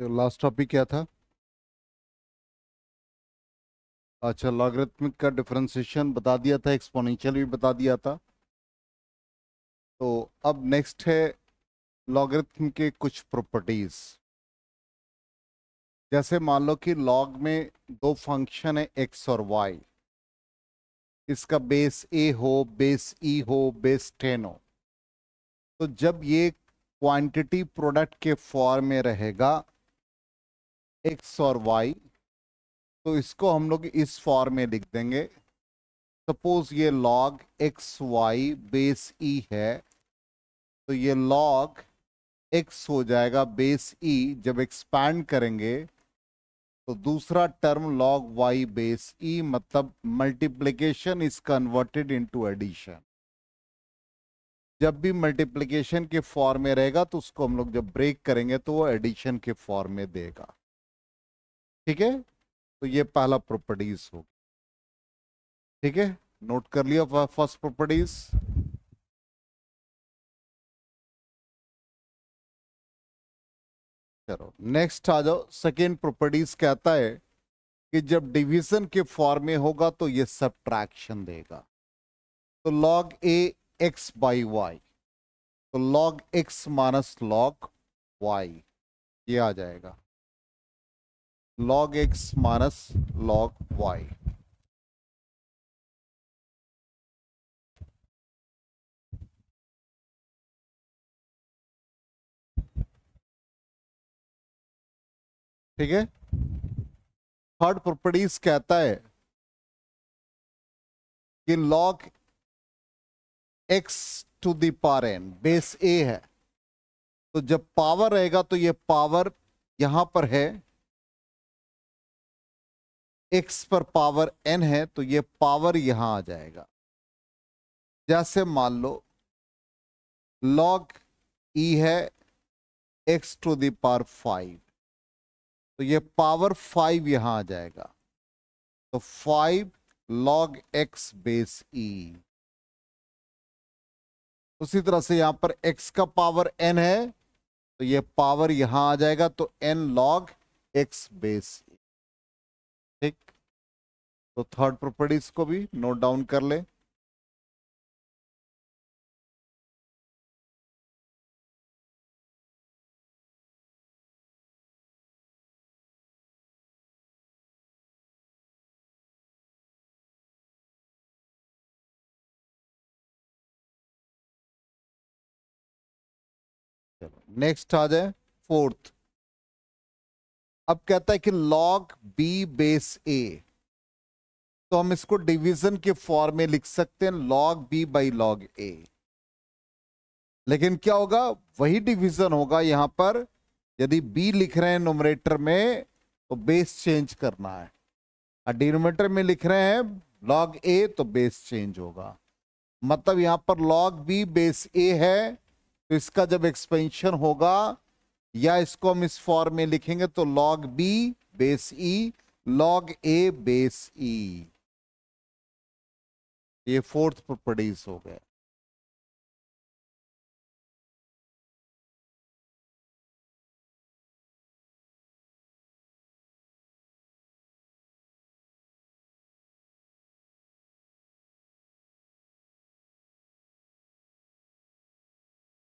तो last topic क्या था? अच्छा लॉगरिथमिक का डिफरेंशिएशन बता दिया था एक्सपोनेंशियल भी बता दिया था। तो अब नेक्स्ट है लॉगरिथम के कुछ प्रॉपर्टीज़ जैसे मान लो कि लॉग में दो फ़ंक्शन है एक्स और वाई इसका बेस ए हो बेस ई हो बेस टेन हो। तो जब ये क्वांटिटी प्रोडक्ट के फॉर्म में रहेगा एक्स और वाई तो इसको हम लोग इस फॉर्म में लिख देंगे। सपोज़ ये log x y base e है तो ये लॉग एक्स हो जाएगा बेस ई जब एक्सपैंड करेंगे तो दूसरा term log y base e मतलब multiplication is converted into addition जब भी मल्टीप्लीकेशन के फॉर्म में रहेगा तो उसको हम लोग जब ब्रेक करेंगे तो वो एडिशन के फॉर्म में देगा। ठीक है? तो ये पहला प्रॉपर्टीज़ होगी ठीक है? नोट कर लिया फ़र्स्ट प्रॉपर्टीज़ चलो नेक्स्ट आ जाओ। सेकेंड प्रॉपर्टीज़ कहता है कि जब डिवीज़न के फॉर्म में होगा तो ये सब्ट्रैक्शन देगा। तो log a x by y तो log x minus log y ये आ जाएगा। Log x minus log y ठीक है? थर्ड प्रॉपर्टीज़ कहता है कि log x to the power n base a है। तो जब पावर रहेगा तो ये पावर यहाँ पर है। एक्स पर पावर एन है तो ये पावर यहाँ आ जाएगा। जैसे मान लो लॉग ई e है x to the power five तो ये पावर फाइव यहाँ आ जाएगा। तो five log x base e उसी तरह से यहाँ पर x का पावर n है तो ये पावर यहाँ आ जाएगा तो n लॉग x बेस तो थर्ड प्रॉपर्टीज़ को भी नोट डाउन कर ले। नेक्स्ट आ जाए फोर्थ अब कहता है कि लॉग बी बेस ए तो हम इसको डिवीज़न के फॉर्म में लिख सकते हैं log b by log a लेकिन क्या होगा? वही डिवीज़न होगा यहाँ पर, यदि बी लिख रहे हैं नोमरेटर में तो बेस चेंज करना है। और डिनोमीटर में लिख रहे हैं लॉग ए तो बेस चेंज होगा। मतलब यहाँ पर लॉग बी बेस ए है तो इसका जब एक्सपेंशन होगा, या इसको हम इस फॉर्म में लिखेंगे तो log b base e log a base e ये फोर्थ प्रॉपर्टीज़ हो गए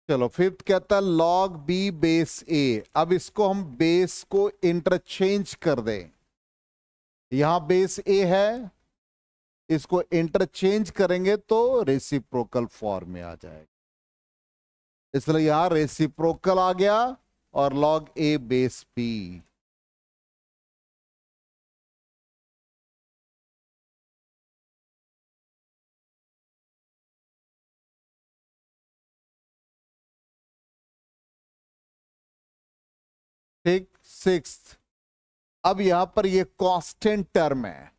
चलो, फिफ्थ कहता है लॉग बी बेस ए अब इसको हम बेस को इंटरचेंज कर दें। यहाँ बेस ए है इसको इंटरचेंज करेंगे तो रेसिप्रोकल फॉर्म में आ जाएगा। इसलिए यहाँ रेसिप्रोकल आ गया और लॉग ए बेस पी ठीक सिक्स अब यहाँ पर ये कांस्टेंट टर्म है।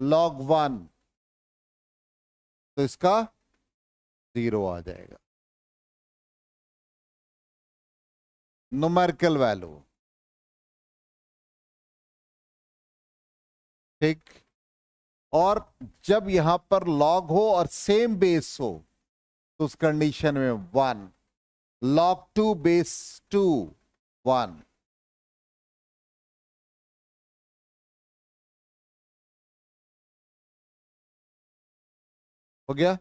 लॉग वन तो इसका ज़ीरो आ जाएगा। नुमेरिकल वैल्यू ठीक? और जब यहाँ पर लॉग हो और सेम बेस हो तो उस कंडीशन में one log two base two one हो गया?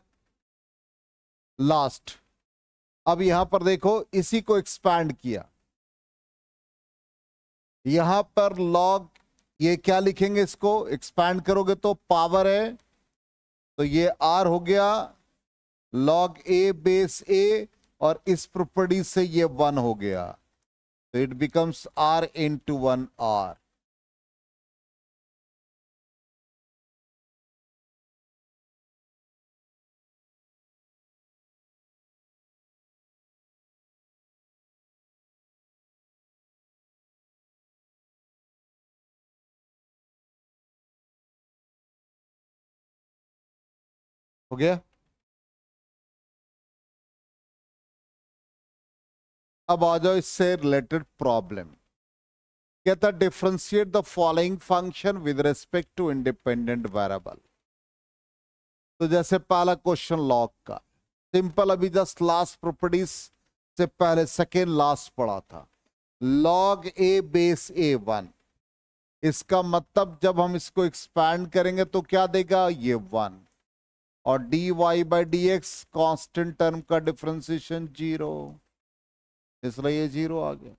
लास्ट अब यहाँ पर देखो, इसी को एक्सपैंड किया। यहाँ पर लॉग ये क्या लिखेंगे इसको? एक्सपैंड करोगे तो पावर है। तो ये आर हो गया लॉग ए बेस ए और इस प्रॉपर्टी से ये वन हो गया। तो it becomes r into one r हो गया? अब आ जाओ इससे रिलेटेड प्रॉब्लम कहता differentiate the following function with respect to independent variable तो जैसे पहला क्वेश्चन लॉग का। सिंपल अभी जस्ट लास्ट प्रॉपर्टीज़ से पहले सेकेंड लास्ट पढ़ा था। Log a base a one इसका मतलब जब हम इसको एक्सपैंड करेंगे तो क्या देगा? ये वन और d y by d x constant term का डिफ्रेंसिएशन ज़ीरो इसलिए ये ज़ीरो आ गया।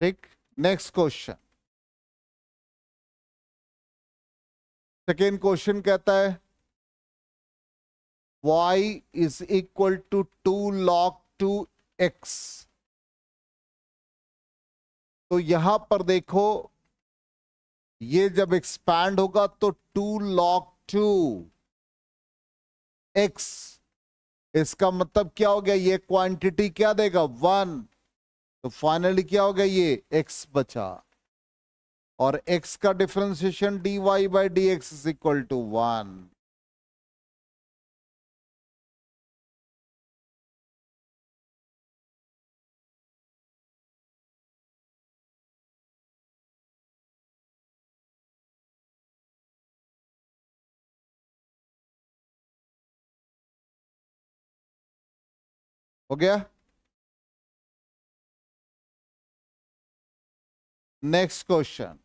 ठीक नेक्स्ट क्वेश्चन सेकेंड क्वेश्चन कहता है, y is equal to 2 log 2 x. तो यहाँ पर देखो, ये जब एक्सपैंड होगा तो 2 log 2 x. इसका मतलब क्या हो गया? ये क्वांटिटी क्या देगा? वन तो फाइनली क्या हो गया? ये एक्स बचा। और x का differentiation dy y by d x is equal to one हो गया? नेक्स्ट क्वेश्चन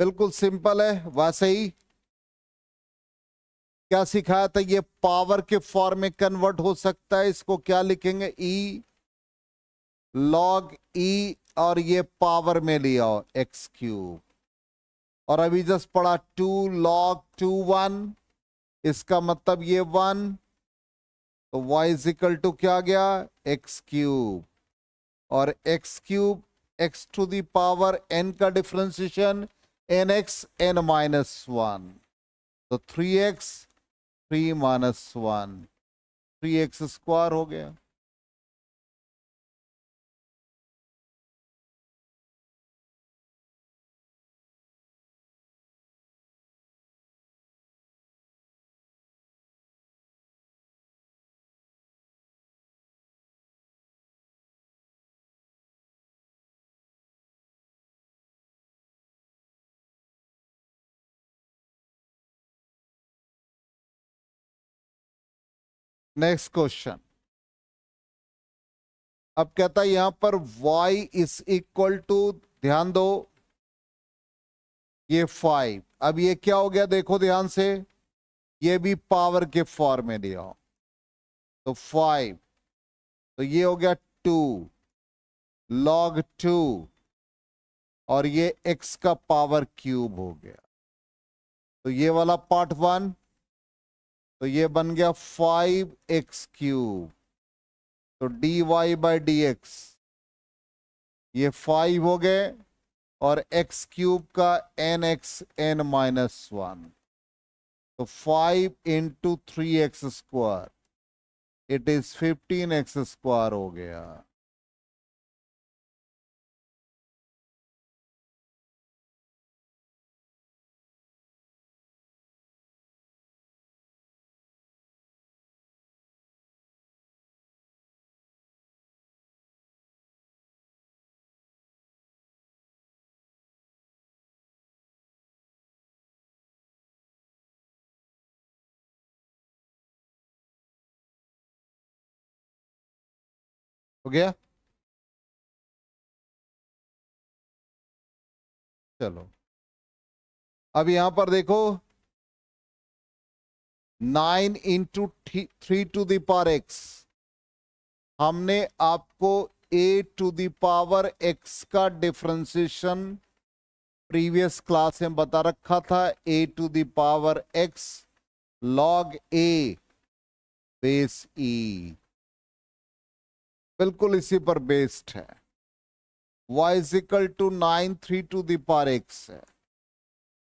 बिल्कुल सिंपल है वैसे ही क्या सिखाया था ये? पावर के फॉर्म में कन्वर्ट हो सकता है, इसको क्या लिखेंगे? ई लॉग ई और ये पावर में लिया एक्स क्यूब और अभी जस्ट पढ़ा टू लॉग टू वन इसका मतलब ये वन तो y इजिकल टू क्या गया? एक्स क्यूब और x cube x to the power n का differentiation n x n minus one तो three x three minus one three x square हो गया। नेक्स्ट क्वेश्चन अब कहता है यहाँ पर y इज़ इक्वल टू ध्यान दो, ये फाइव अब ये क्या हो गया देखो ध्यान से, ये भी पावर के फॉर्म में दिया तो फाइव तो ये हो गया टू लॉग टू और ये x का पावर क्यूब हो गया। तो ये वाला पार्ट वन तो ये बन गया फाइव एक्स क्यूब तो d y by d x ये फाइव हो गए और एक्स क्यूब का n x n minus one तो five into three x square it is fifteen x square हो गया. गया? चलो। अब यहाँ पर देखो। Nine into three to the power x हमने आपको a to the power x का डिफ्रेंसिएशन प्रीवियस क्लास में बता रखा था। A to the power x log a base e बिल्कुल इसी पर बेस्ड है। y is equal to nine three to the power x है।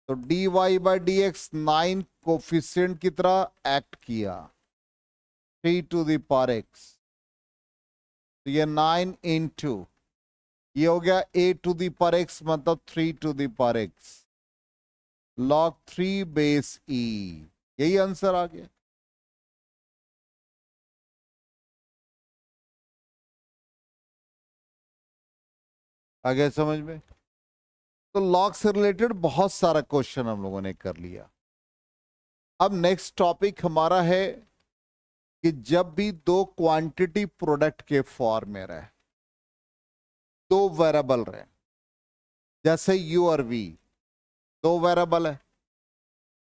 तो d y by d x nine coefficient की तरह एक्ट किया। थ्री टू दावर एक्स तो ये नाइन इंटू ये हो गया a to the power x मतलब three to the power x log three base e यही आंसर आ गया। आ गया समझ में? तो लॉग से रिलेटेड बहुत सारा क्वेश्चन हम लोगों ने कर लिया। अब नेक्स्ट टॉपिक हमारा है कि जब भी दो क्वांटिटी प्रोडक्ट के फॉर्म में रहे, दो वेरिएबल रहे, जैसे यू और वी दो वेरिएबल है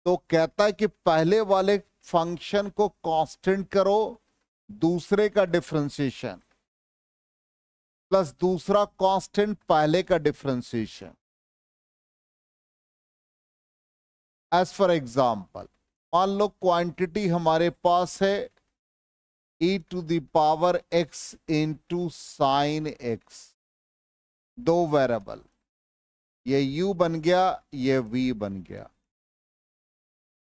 तो कहता है कि पहले वाले फ़ंक्शन को कांस्टेंट करो, दूसरे का डिफ्रेंसिएशन प्लस दूसरा कांस्टेंट पहले का डिफ्रेंसिएशन एज फॉर एग्ज़ाम्पल मान लो क्वांटिटी हमारे पास है e to the power x into sine x दो वेरिएबल ये u बन गया, ये v बन गया.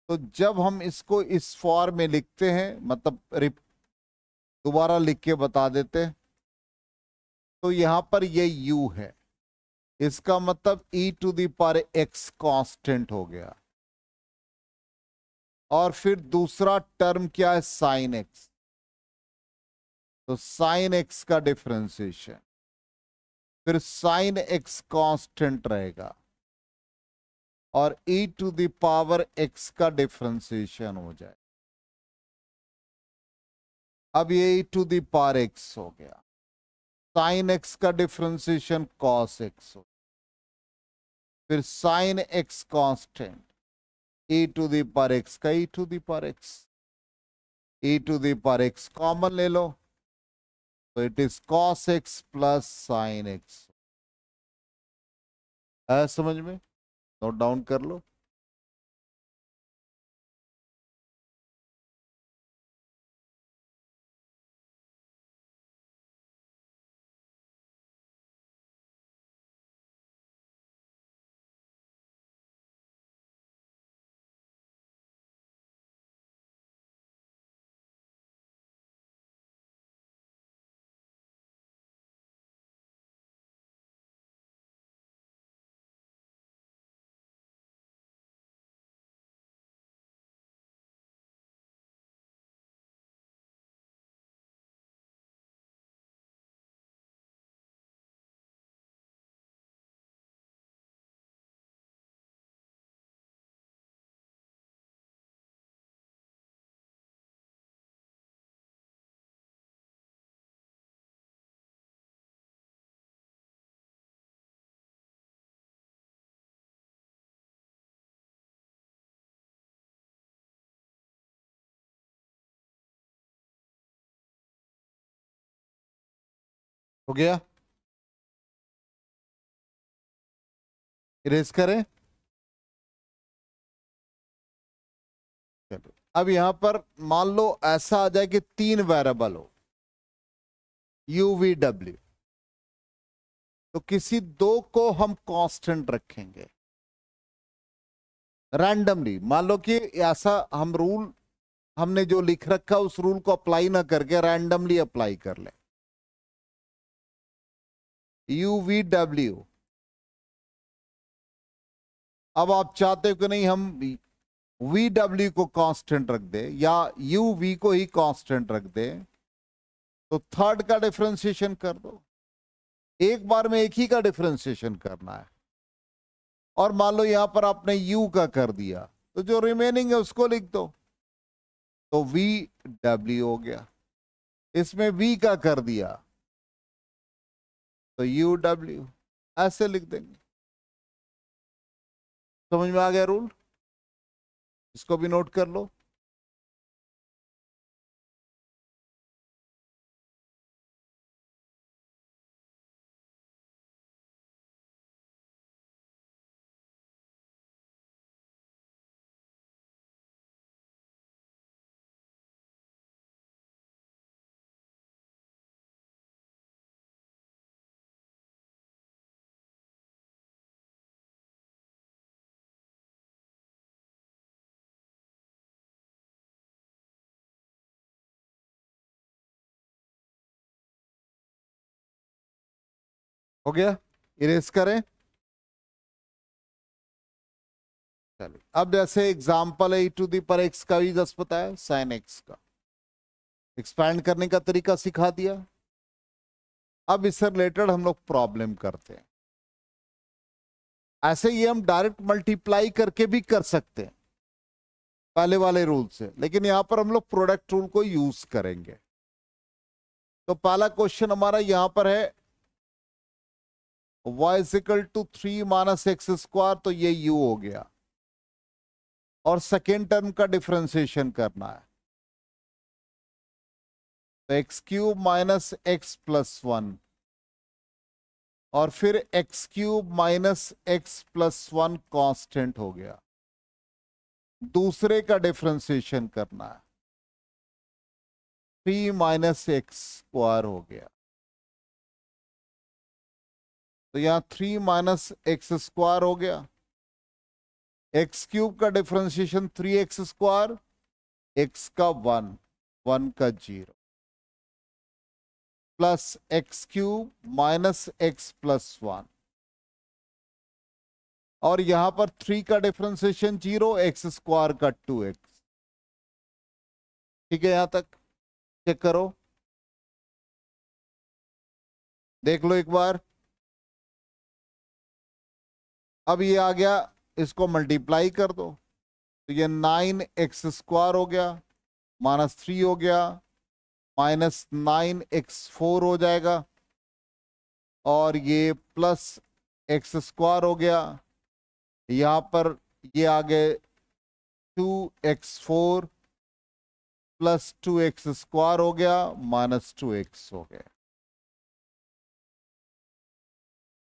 तो जब हम इसको इस फॉर्म में लिखते हैं मतलब दोबारा लिख के बता देते हैं तो यहाँ पर ये u है। इसका मतलब e to the power x constant हो गया। और फिर दूसरा टर्म क्या है? साइन एक्स तो साइन एक्स का डिफ्रेंसिएशन फिर साइन एक्स कांस्टेंट रहेगा। और e to the power x का डिफ्रेंसिएशन हो जाए अब ये e टू दावर एक्स हो गया। साइन एक्स का डिफ्रेंसिएशन कॉस एक्स हो। फिर sine x constant e to the power x का e to the power x e to the power x common ले लो। तो it is cos x plus sine x समझ में? Note down कर लो। हो गया? इरेज करें। चलो, अब यहाँ पर मान लो ऐसा आ जाए कि तीन वेरिएबल हो। यू वी डब्ल्यू तो किसी दो को हम कांस्टेंट रखेंगे। रैंडमली मान लो कि ऐसा हम रूल हमने जो लिख रखा उस रूल को अप्लाई ना करके रैंडमली अप्लाई कर ले। यू वी डब्ल्यू अब आप चाहते हो कि नहीं, हम वी डब्ल्यू को कांस्टेंट रख दे या यू वी को ही कांस्टेंट रख दे तो थर्ड का डिफ्रेंसिएशन कर दो। एक बार में एक ही का डिफ्रेंसिएशन करना है। और मान लो यहाँ पर आपने यू का कर दिया तो जो रिमेनिंग है उसको लिख दो। तो वी डब्ल्यू हो गया। इसमें वी का कर दिया। तो यू डब्ल्यू ऐसे लिख देंगे। समझ में आ गया रूल इसको भी नोट कर लो। हो गया? इरेज करें। चलिए, अब जैसे एग्ज़ाम्पल है टू दी पर एक्स का भी दस है साइन एक्स का। एक्सपैंड करने का तरीका सिखा दिया। अब इससे रिलेटेड हम लोग प्रॉब्लम करते हैं। ऐसे ही हम डायरेक्ट मल्टीप्लाई करके भी कर सकते हैं। पहले वाले रूल से। लेकिन यहाँ पर हम लोग प्रोडक्ट रूल को यूज़ करेंगे। तो पहला क्वेश्चन हमारा यहाँ पर है y is equal to three minus x square तो ये u हो गया। और सेकेंड टर्म का डिफ्रेंसिएशन करना है। तो x cube minus x plus one और फिर x cube minus x plus one constant हो गया। दूसरे का डिफ्रेंसिएशन करना है। थ्री माइनस एक्स स्क्वायर हो गया। तो यहाँ थ्री माइनस एक्स स्क्वायर हो गया। एक्स क्यूब का differentiation three x square x का वन वन का zero plus x cube minus x plus one और यहाँ पर थ्री का डिफ्रेंशिएशन ज़ीरो एक्स स्क्वायर का टू एक्स ठीक है यहाँ तक? चेक करो। देख लो एक बार। अब ये आ गया, इसको मल्टीप्लाई कर दो। तो ये नाइन एक्स स्क्वायर हो गया माइनस थ्री हो गया माइनस नाइन एक्स फोर हो जाएगा। और ये प्लस एक्स स्क्वायर हो गया। यहाँ पर ये आ गए two x four plus two x square हो गया माइनस टू एक्स हो गया।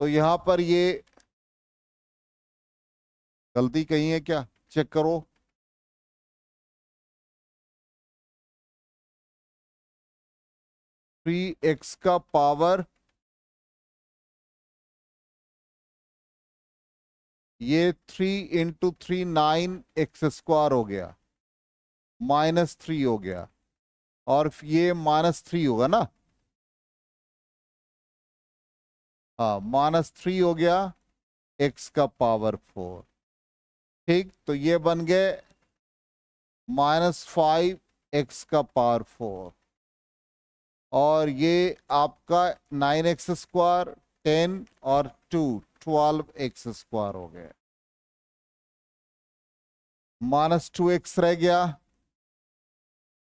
तो यहाँ पर ये गलती कहीं है क्या? चेक करो। थ्री एक्स का पावर। ये three into three nine x square हो गया। माइनस थ्री हो गया। और ये माइनस थ्री होगा ना? हाँ माइनस थ्री हो गया, एक्स का पावर फोर। ठीक तो ये बन गए माइनस फाइव एक्स का पावर फोर। और ये आपका नाइन एक्स स्क्वायर, टेन और टू, ट्वेल्व एक्स स्क्वायर हो गए। माइनस टू एक्स रह गया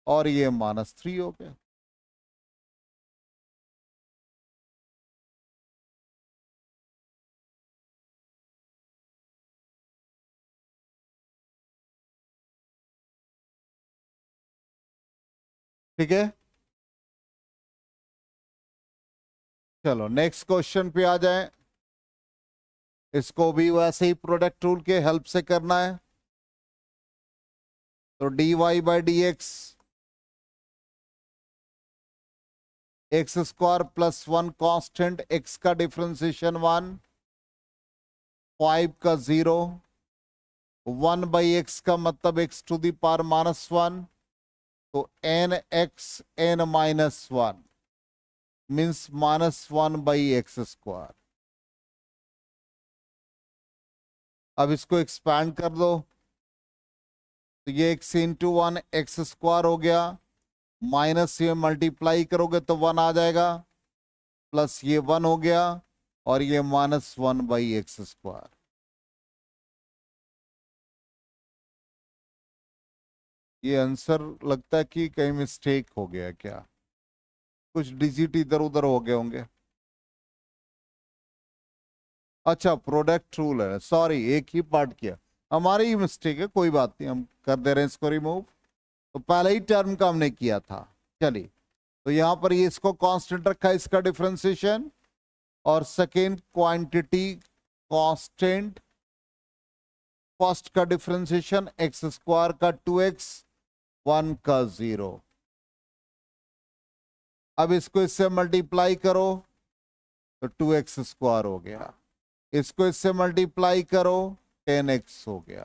और ये माइनस थ्री हो गया। ठीक है? चलो नेक्स्ट क्वेश्चन पे आ जाए। इसको भी वैसे ही प्रोडक्ट रूल के हेल्प से करना है। तो d y by d x x square plus one constant x का डिफ्रेंसिएशन वन फाइव का ज़ीरो वन बाई एक्स का मतलब x to the power minus one तो n x n minus one means minus one by x square अब इसको expand कर दो। तो ये x into one x square हो गया। माइनस ये मल्टीप्लाई करोगे तो वन आ जाएगा। प्लस ये वन हो गया और ये minus one by x square ये आंसर लगता है कि कहीं मिस्टेक हो गया क्या? कुछ डिजिट इधर उधर हो गए होंगे। अच्छा प्रोडक्ट रूल है। सॉरी एक ही पार्ट किया। हमारी ही मिस्टेक है, कोई बात नहीं, हम कर दे रहे हैं इसको रिमूव तो पहले ही टर्म का हमने किया था। चलिए तो यहाँ पर ये इसको कांस्टेंट रखा है, इसका डिफ्रेंसिएशन और सेकेंड क्वांटिटी कांस्टेंट फ़र्स्ट का डिफ्रेंसिएशन एक्स स्क्वायर का टू एक्स वन का ज़ीरो। अब इसको इससे मल्टीप्लाई करो तो टू एक्स स्क्वायर हो गया। इसको इससे मल्टीप्लाई करो, टेन एक्स हो गया,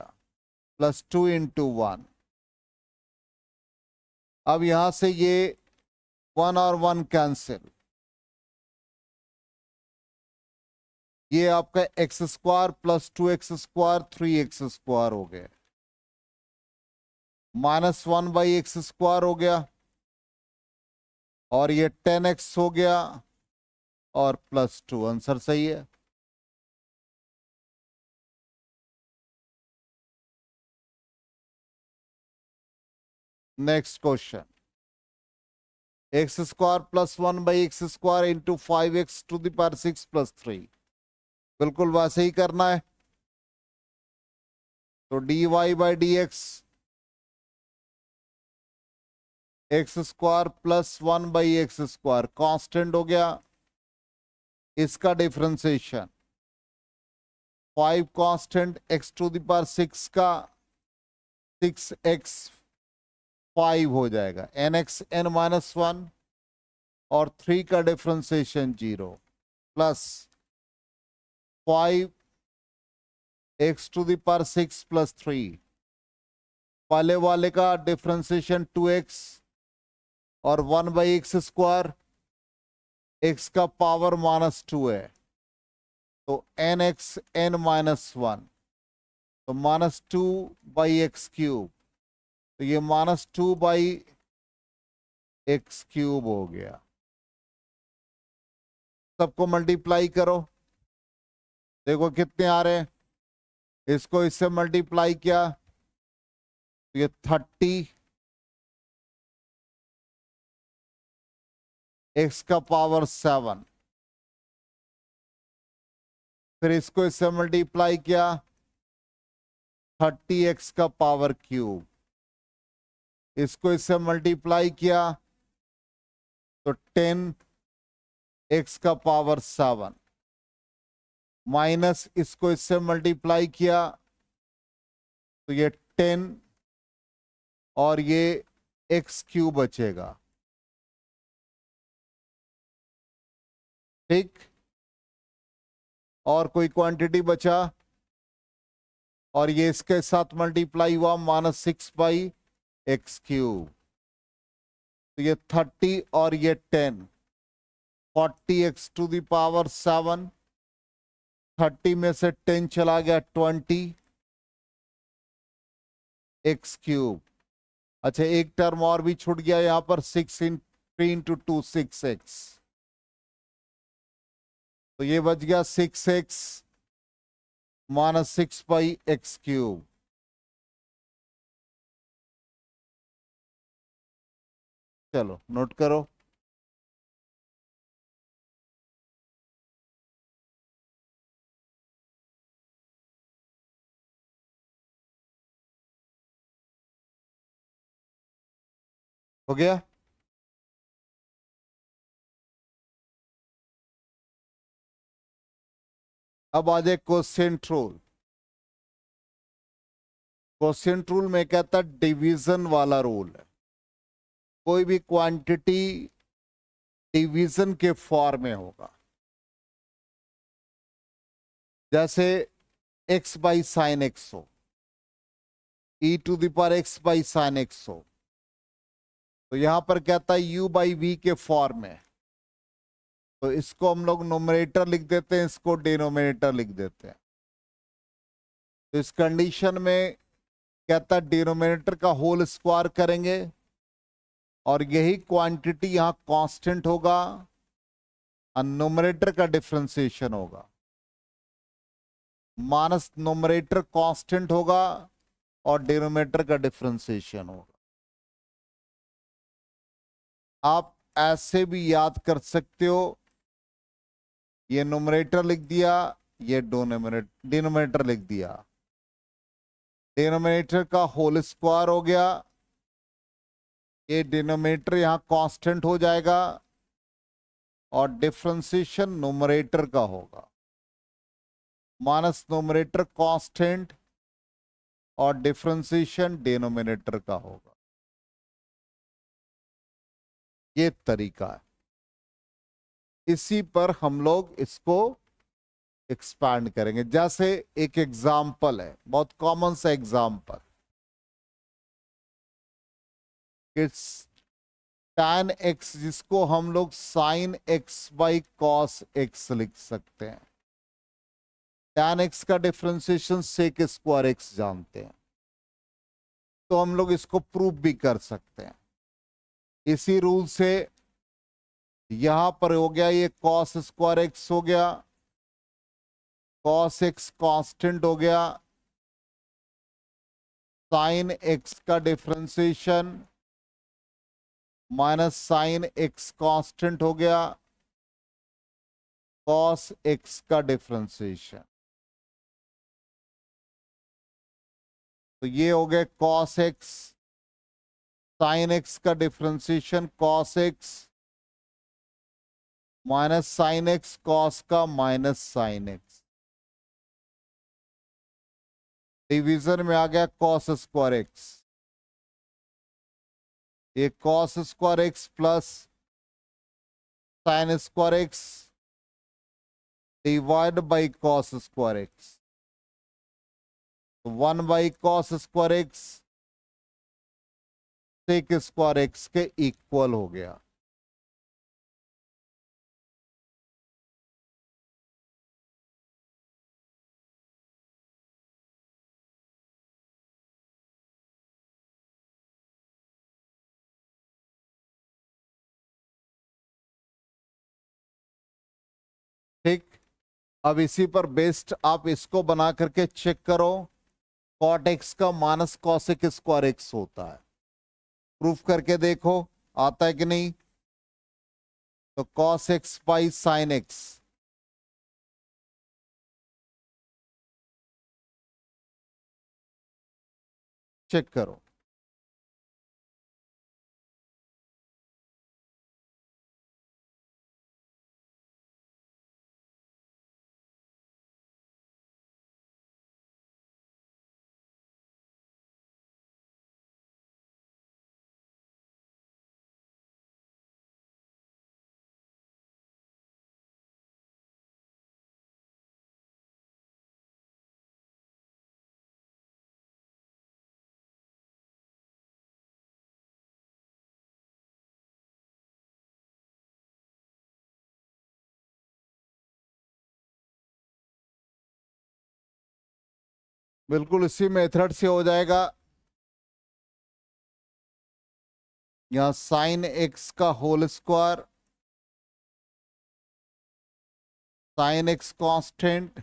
प्लस टू इंटू वन। अब यहाँ से ये वन और वन कैंसिल। ये आपका x square plus two x square, three x square हो गया। Minus one by x square हो गया, और ये टेन एक्स हो गया, और प्लस टू, आंसर सही है। Next question. X square plus one by x square into five x to the power six plus three. बिल्कुल वैसे ही करना है। तो d y by d x x square plus one by x square constant हो गया। इसका differentiation five constant x to the power six का सिक्स एक्स फाइव हो जाएगा। N x n minus one और थ्री का differentiation zero plus five x to the power six plus three पहले वाले का डिफ्रेंसिएशन टू एक्स और one by x square x का पावर माइनस टू है। तो n x, n minus one. तो minus two by x cube. तो ये minus two by x cube हो गया। सबको मल्टीप्लाई करो। देखो कितने आ रहे हैं। इसको इससे मल्टीप्लाई किया। तो ये थर्टी एक्स का पावर सेवन फिर इसको इससे मल्टीप्लाई किया थर्टी एक्स का पावर क्यूब इसको इससे मल्टीप्लाई किया तो टेन एक्स का पावर सेवन माइनस इसको इससे मल्टीप्लाई किया तो ये टेन और ये एक्स क्यू बचेगा। ठीक? और कोई क्वांटिटी बचा? और ये इसके साथ मल्टीप्लाई हुआ minus six by x cube तो ये थर्टी और ये ten forty x to the power seven thirty में से टेन चला गया ट्वेंटी एक्स क्यूब अच्छा एक टर्म और भी छूट गया यहाँ पर six in three into two six x तो ये बच गया six x minus six by x cube चलो नोट करो। हो गया? अब आ जाए क्वेश्चन रूल क्वेश्चन रूल में कहता डिवीज़न वाला रूल है। कोई भी क्वांटिटी डिवीज़न के फॉर्म में होगा। जैसे एक्स बाई साइन एक्स हो। E to the power x by sine x हो। तो यहाँ पर कहता है यू बाई वी के फॉर्म में। तो इसको हम लोग नोमिनेटर लिख देते हैं, इसको डिनोमिनेटर लिख देते हैं। तो इस कंडीशन में कहता है डिनोमिनेटर का होल स्क्वायर करेंगे और यही क्वांटिटी यहाँ कांस्टेंट होगा और नोमिनेटर का डिफ्रेंसिएशन होगा। मानस नोमिनेटर कांस्टेंट होगा और डिनोमिनेटर का डिफ्रेंसिएशन होगा। आप ऐसे भी याद कर सकते हो ये नोमरेटर लिख दिया, ये डोनोमिनेटर डिनोमिनेटर लिख दिया। डिनोमिनेटर का होल स्क्वायर हो गया। ये डिनोमिनेटर यहाँ कांस्टेंट हो जाएगा और डिफ्रेंसिएशन नोमरेटर का होगा। माइनस नोमरेटर कांस्टेंट और डिफ्रेंसिएशन डिनोमिनेटर का होगा। ये तरीका है। इसी पर हम लोग इसको एक्सपैंड करेंगे। जैसे एक एग्ज़ाम्पल है, बहुत कॉमन सा एग्ज़ाम्पल इट्स tan एक्स जिसको हम लोग sine x by cos x लिख सकते हैं। tan एक्स का डिफ्रेंसिएशन सेक स्क्वायर एक्स जानते हैं। तो हम लोग इसको प्रूव भी कर सकते हैं। इसी रूल से यहाँ पर हो गया ये कॉस स्क्वायर एक्स हो गया। कॉस एक्स कांस्टेंट हो गया। साइन एक्स का differentiation minus sine x constant हो गया। कॉस एक्स का डिफ्रेंसिएशन तो ये हो गया कॉस एक्स साइन एक्स का differentiation cos x minus sine x cos का माइनस साइन एक्स। डिवीज़न में आ गया कॉस स्क्वायर एक्स। ये cos square x plus sine square x divide by cos square x. One by cos square x sec square x के equal हो गया। अब इसी पर बेस्ड आप इसको बना करके चेक करो कॉट एक्स का माइनस कॉसिक स्क्वायर एक्स होता है। प्रूफ करके देखो, आता है कि नहीं? तो cos x by sine x check करो। बिल्कुल इसी मेथड से हो जाएगा। यहाँ साइन एक्स का whole square, sine x constant,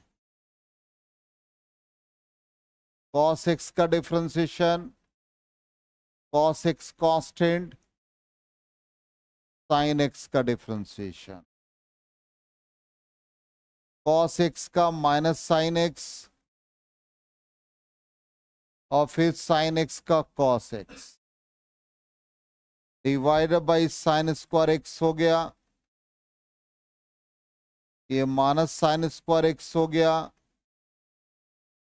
cos x का differentiation cos x constant, sine x का डिफ्रेंसिएशन कॉस एक्स का माइनस साइन एक्स और फिर साइन एक्स का cos x divided by sine square x हो गया। ये माइनस साइन स्क्वायर एक्स हो गया।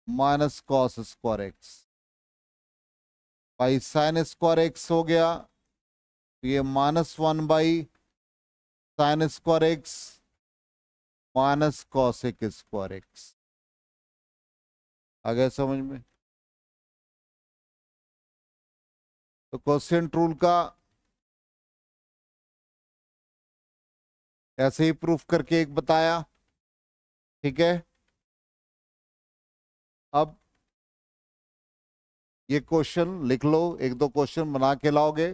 Minus cos square x by sine square x हो गया। ये minus one by sine square x minus cosec square x आ गया समझ में? तो क्वेश्चन रूल का ऐसे ही प्रूफ करके एक बताया, ठीक है? अब ये क्वेश्चन लिख लो, एक दो क्वेश्चन बना के लाओगे।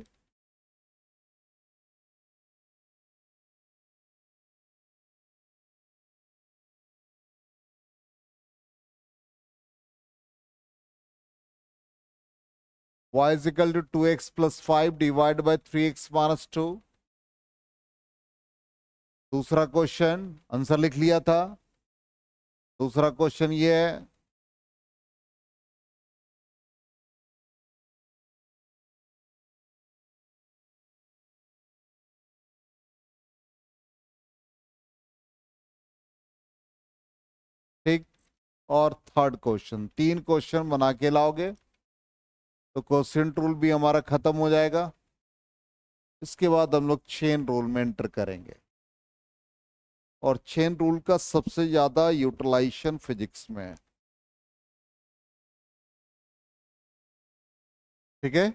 Y is equal to 2x plus 5 divided by 3x minus 2 दूसरा क्वेश्चन आंसर लिख लिया था। दूसरा क्वेश्चन ये है। ठीक। और थर्ड क्वेश्चन तीन क्वेश्चन बना के लाओगे। तो क्वेश्चन रूल भी हमारा खत्म हो जाएगा। इसके बाद हम लोग चेन रूल में एंटर करेंगे। और चेन रूल का सबसे ज़्यादा यूटिलाइजेशन फिजिक्स में है। ठीक है?